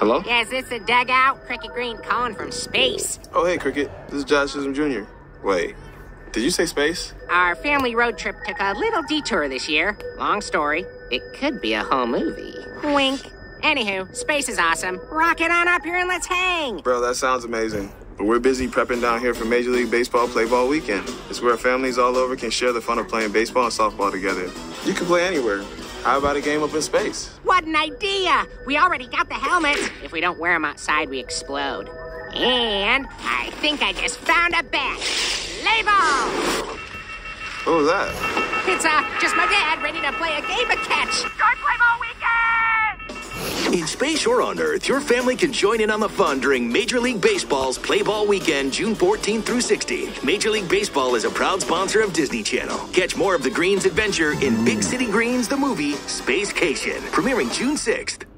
Hello? Yeah, is this the dugout? Cricket Green calling from space. Oh, hey, Cricket. This is Jazz Chisholm Jr. Wait, did you say space? Our family road trip took a little detour this year. Long story. It could be a whole movie. Wink. Anywho, space is awesome. Rocket on up here and let's hang. Bro, that sounds amazing. But we're busy prepping down here for Major League Baseball play ball weekend. It's where families all over can share the fun of playing baseball and softball together. You can play anywhere. How about a game up in space? What an idea! We already got the helmets. If we don't wear them outside, we explode. And I think I just found a bat. Play ball! What was that? It's uh, just my dad ready to play a game of catch. In space or on Earth, your family can join in on the fun during Major League Baseball's Play Ball Weekend, June 14th through 16th. Major League Baseball is a proud sponsor of Disney Channel. Catch more of the Greens adventure in Big City Greens, the movie Spacecation, premiering June 6th.